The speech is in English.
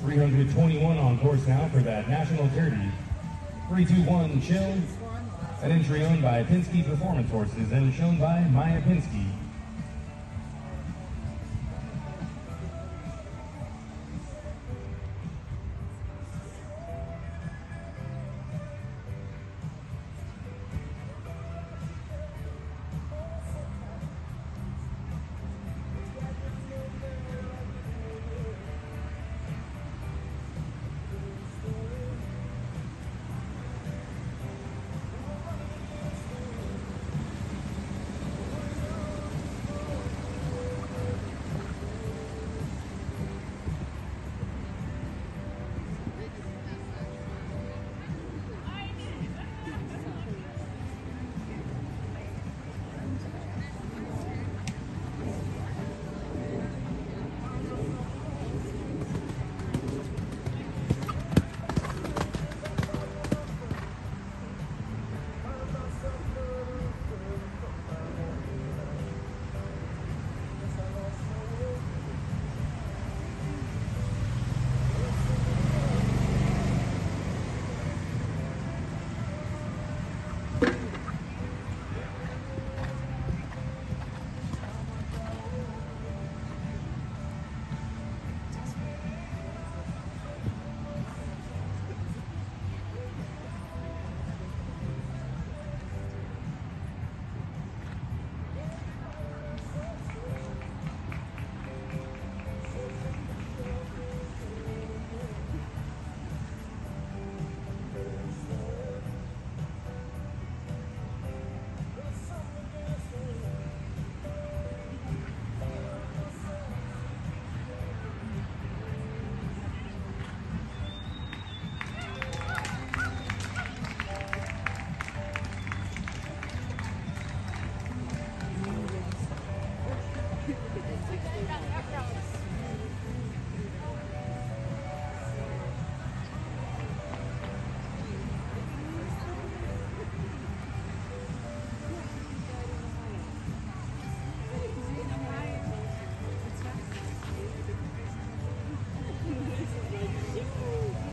321 on course now for that National Derby. 321 Chill, an entry owned by Pinski Performance Horses and shown by Mya Pinski.